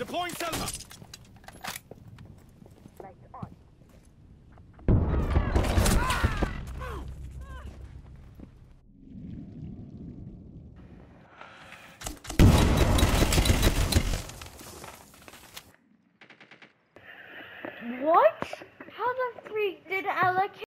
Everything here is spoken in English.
Deploying Selma! What? How the freak